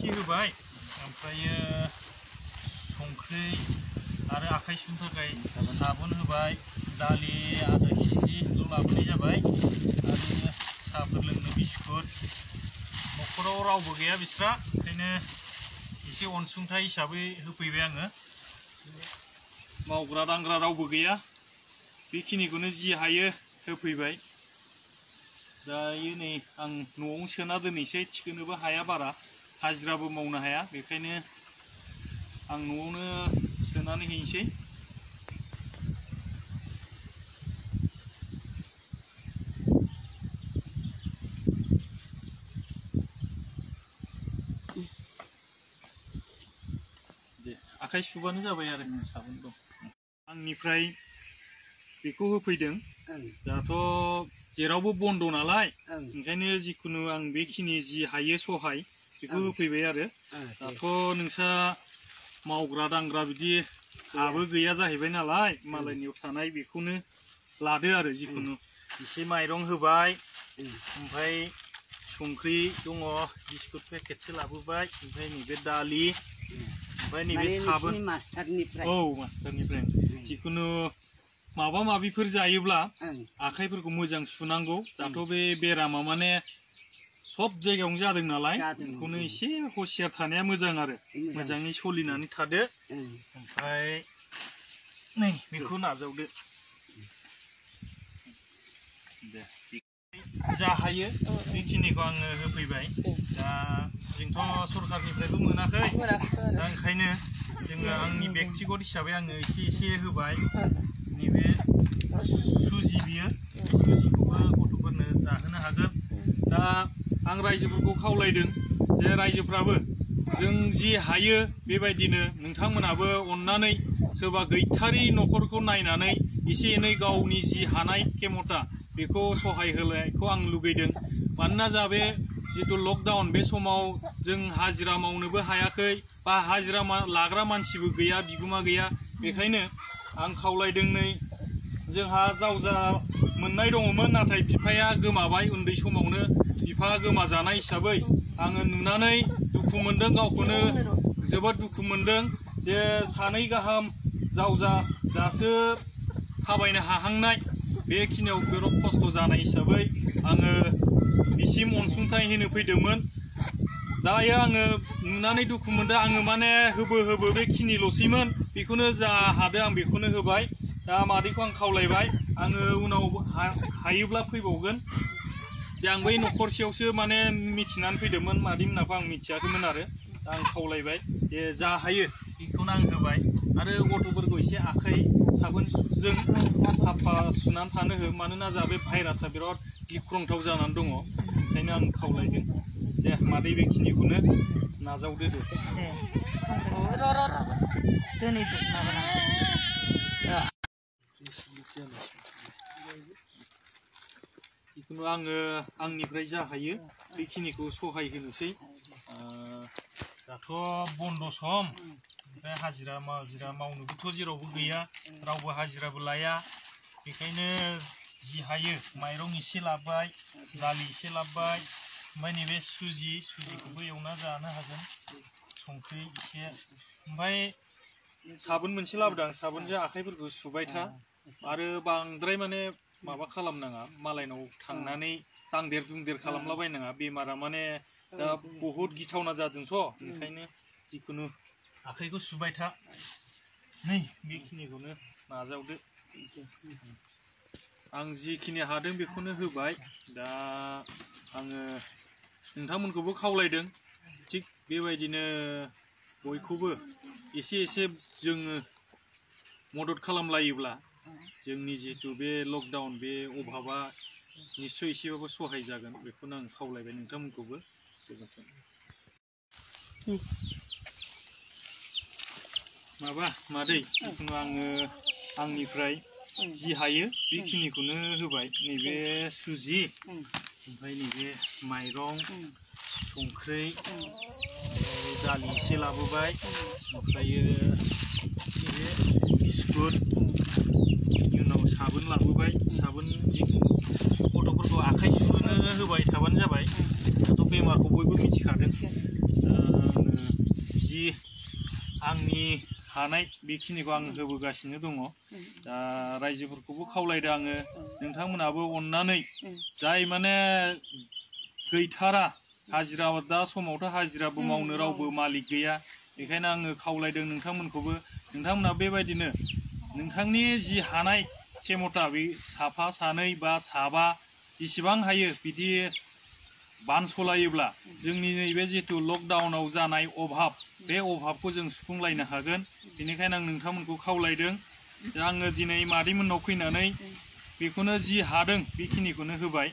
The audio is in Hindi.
एसे होबाय ओमफ्रायो संख्रि आरो आखाइ सुनो थाखाय साबुन होबाय दालि आधा केजिल' लाबोनाय जाबाय आरो साहाफोर लोंनो बिस्कुट न'खराव रावबो गैया बिस्रा ओंखायनो एसे अनसुंथाइ हिसाबै होफैबाय आङो मावग्रा दांग्रा रावबो गैया बेखिनिखौनो जि हायो होफैबाय दायो नै आं न'आवनो सोना दोननोसै थिखोनोबो हाया बारा हाजिराबो मावनो हाया बेखायनो आं न'आवनो सोनानै हैनोसै दे आखाइ सुबानो जाबाय आरो साबुन दं आंनिफ्राय बेखौ होफैदों ओं दाथ' जेरावबो बन्द' नालाय ओं ओंखायनो जिखुनु आं बेखिनि जि हायो सहाय बेखौ ओं। होफैबाय आरो ओं दे। दाथ' नोंसा मावग्रा दांग्रा बिदि हाबो गैया जाहैबाय नालाय मालायनियाव थानाय बेखौनो लादो आरो जिखुनु एसे माइरं होबाय ओं ओमफ्राय संख्रि दङ बिस्कुट पेकेटसो लाबोबाय ओमफ्राय नैबे दालि ओमफ्राय नैबे माने साबोन नोंसिनि मास्टारनिफ्राय औ मास्टारनिफ्राय जिखुनु माबा माबिफोर जायोब्ला ओं आखाइफोरखौ मोजां सुनांगौ दाथ' बे बेरामा माने सब जायगायावनो जादों नालाय। बेखौनो एसे हसियार थानाया मोजां आरो। मोजां। मोजाङै सोलिनानै थादो। ओमफ्राय नै बेखौ नाजावदो। दे। जा हायो बेखिनिखौ आङो होफैबाय। दा जोंथ' सरखारनिफ्रायबो मोनाखै। दा ओंखायनो जोङो आंनि बेक्तिगत हिसाबै आङो एसे एसे होबाय। नैबे सुजि बियो। सुजिखौबो गथ'फोरनो जाहोनो हागोन। दा आं रायजोफोरखौ खावलायदों जे रायजोफ्राबो जों जि हायो बेबायदिनो नोंथांमोनाबो अननानै सोरबा गैथारि न'खरखौ नायनानै एसे एनै गावनि जि हानाय खेमता बेखौ सहाय होलायखौ आं लुगैदों। मानोना जा बे जिथु लकडाउन बे समाव जों हाजिरा मावनोबो हायाखै बा हाजिरा लाग्रा मानसिबो गैया, बिगोमा गैया, बेखायनो आं खावलायदों नै। जोंहा जावजा मोननाय दङमोन, नाथाय बिफाया गोमाबाय उन्दै समावनो। बिफा गोमाजानाय हिसाबै आङो नुनानै दुखु मोनदों गावखौनो जोबोद दुखु मोनदों जे सानै गाहाम जावजा दासो थाबायनो हाहांनाय बेखिनियाव बिराद खस्थ' जानाय हिसाबै आङो बिसिम अनसुंथाइ होनो फैदोंमोन दायो आङो नुनानै दुखु मोनदों आङो माने होबो होबो बेखिनिल'सैमोन बेखौनो जा हादों आं बेखौनो होबाय दा मादैखौ आं खावलायबाय आङो उनाव हा- हायोब्ला फैबावगोन जे आं बै न'खरसेयावसो माने मिथिनानै फैदोंमोन मादै मोनाखौ आं मिथियाखैमोन आरो दा आं खावलायबाय जे जा हायो बेखौनो आं होबाय आरो गथ'फोरखौ एसे आखाइ साबोनजों साफा सुनानै थानो हो मानोना जा बे भाइरासआ बिराद गिख्रंथाव जानानै दङ ओंखायनो आं खावलायदों दे मादै बेखिनिखौनो नाजावदो दे जिखुनु आङो आंनिफ्राय जा हायो बेखिनिखौ सहाय होनोसै ओ, दाथ' बन्द' सम ओमफ्राय हाजिरा माजिरा मावनोबोथ' जेरावबो गैया रावबो हाजिराबो लाया बेखायनो जि हायो माइरं एसे लाबोबाय दालि एसे लाबोबाय ओमफ्राय नैबे सुजि सुजिखौबो एवना जानो हागोन संख्रि एसे ओमफ्राय साबोन मोनसे लाबोदों आं साबोनजों आखाइफोरखौ सुबाय था आरो बांद्राय माने माबा खालामनाङा मालायनाव थांनानै दांदेर दुंदेर खालामलाबायनाङा बेमारा माने दा बहुद गिथावना जादोंथ' ओंखायनो जिखुनु आखाइखौ सुबाय था नै बेखिनिखौनो नाजावदो आं जिखिनि हादों बेखौनो होबाय दा आङो नोंथांमोनखौबो खावलायदों थिग बेबायदिनो बयखौबो एसे एसे जोङो मदद खालामलायोब्ला जोंनि जिहेतु बे लकडाउन बे अभाबा निस्सय एसेबाबो सहाय जागोन बेखौनो आं खावलायबाय नोंथांमोनखौबो गोजोन्थों माबा मादै जिखुनु आङो आंनिफ्राय जि हायो बेखिनिखौनो होबाय नैबे सुजि ओमफ्राय नैबे माइरं संख्रि ओमफ्राय दालि एसे लाबोबाय ओमफ्रायो नैबे बिस्कुट साबोन गथ'फोरखौ आखाइ सुहोनो होबाय थाबानो जाबाय। दाथ' बेमारखौ बयबो मिथिखादों दा जि आंनि हानाय बेखिनिखौ आं होबोगासिनो दङ। दा रायजोफोरखौबो खावलायदो आङो। नोंथांमोनाबो अननानै जाय माने गैथारा हाजिरा दा समावथ' हाजिराबो मावनो रावबो मालिक गैया। बेखायनो आङो खावलायदों नोंथांमोनखौबो। नोंथांमोना बेबायदिनो नोंथांनि जि हानाय खेमथा बे साफा सानै बा साबा जेसेबां हायो बिदि बानसलायोब्ला जोंनि नैबे जिथु लकडाउनाव जानाय अभाब बे अभाबखौ जों सुफुंलायनो हागोन बेनिखायनो आं नोंथांमोनखौ खावलायदों दा आङो दिनै मादैमोननाव फैनानै बेखौनो जि हादों बेखिनिखौनो होबाय